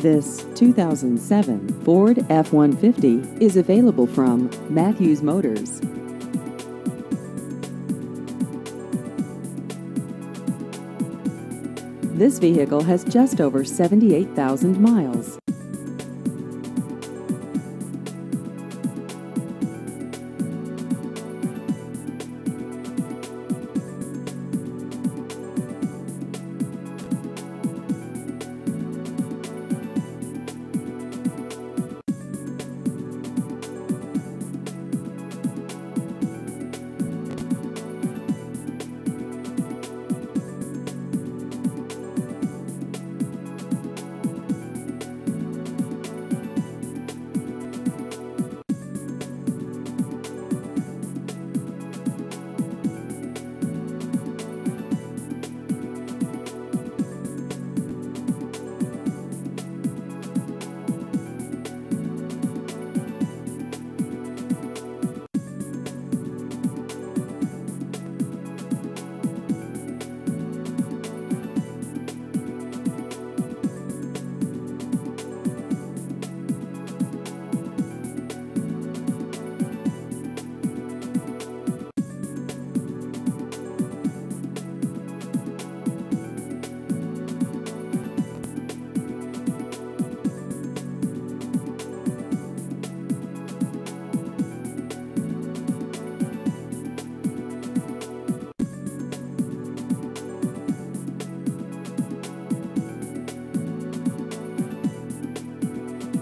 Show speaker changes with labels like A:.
A: This 2007 Ford F-150 is available from Matthews Motors. This vehicle has just over 78,000 miles.